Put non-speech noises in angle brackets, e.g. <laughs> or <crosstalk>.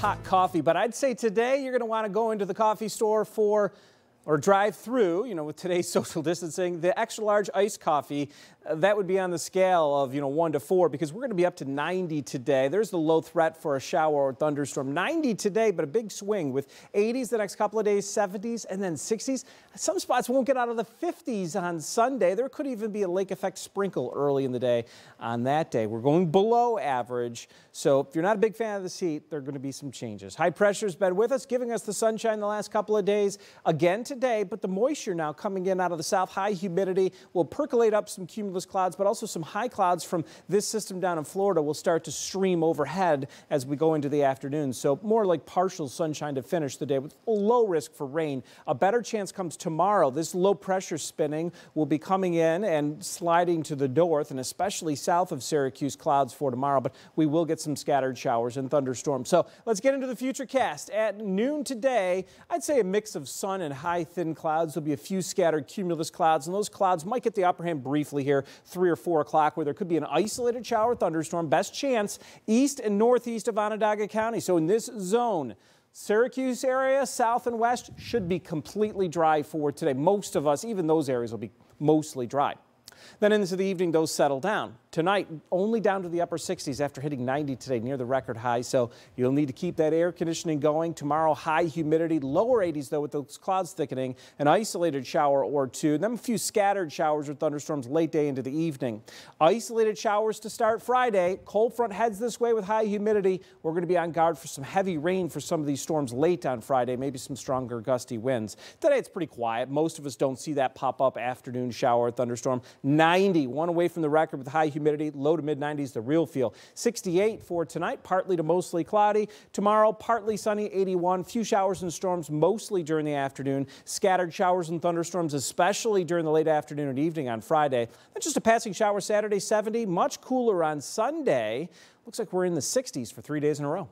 hot coffee, but I'd say today you're going to want to go into the coffee store for or drive through, you know, with today's <laughs> social distancing, the extra large iced coffee, uh, that would be on the scale of, you know, one to four because we're going to be up to 90 today. There's the low threat for a shower or thunderstorm. 90 today, but a big swing with 80s the next couple of days, 70s, and then 60s. Some spots won't get out of the 50s on Sunday. There could even be a lake effect sprinkle early in the day on that day. We're going below average. So if you're not a big fan of the heat, there are going to be some changes. High pressure's been with us, giving us the sunshine the last couple of days. Again today, but the moisture now coming in out of the south, high humidity will percolate up some cumulus clouds, but also some high clouds from this system down in Florida will start to stream overhead as we go into the afternoon. So more like partial sunshine to finish the day with low risk for rain. A better chance comes tomorrow. This low pressure spinning will be coming in and sliding to the north and especially south of Syracuse clouds for tomorrow, but we will get some scattered showers and thunderstorms. So let's get into the future cast. At noon today, I'd say a mix of sun and high thin clouds. There'll be a few scattered cumulus clouds, and those clouds might get the upper hand briefly here, 3 or 4 o'clock, where there could be an isolated shower thunderstorm. Best chance east and northeast of Onondaga County. So in this zone, Syracuse area, south and west, should be completely dry for today. Most of us, even those areas, will be mostly dry. Then into the evening, those settle down. Tonight, only down to the upper 60s after hitting 90 today, near the record high. So you'll need to keep that air conditioning going. Tomorrow, high humidity, lower 80s though, with those clouds thickening, an isolated shower or two. Then a few scattered showers or thunderstorms late day into the evening. Isolated showers to start Friday. Cold front heads this way with high humidity. We're going to be on guard for some heavy rain for some of these storms late on Friday, maybe some stronger gusty winds. Today, it's pretty quiet. Most of us don't see that pop up afternoon shower or thunderstorm. 90, one away from the record with high humidity humidity, low to mid 90s, the real feel. 68 for tonight, partly to mostly cloudy. Tomorrow, partly sunny, 81. Few showers and storms mostly during the afternoon. Scattered showers and thunderstorms, especially during the late afternoon and evening on Friday. Then just a passing shower Saturday, 70. Much cooler on Sunday. Looks like we're in the 60s for three days in a row.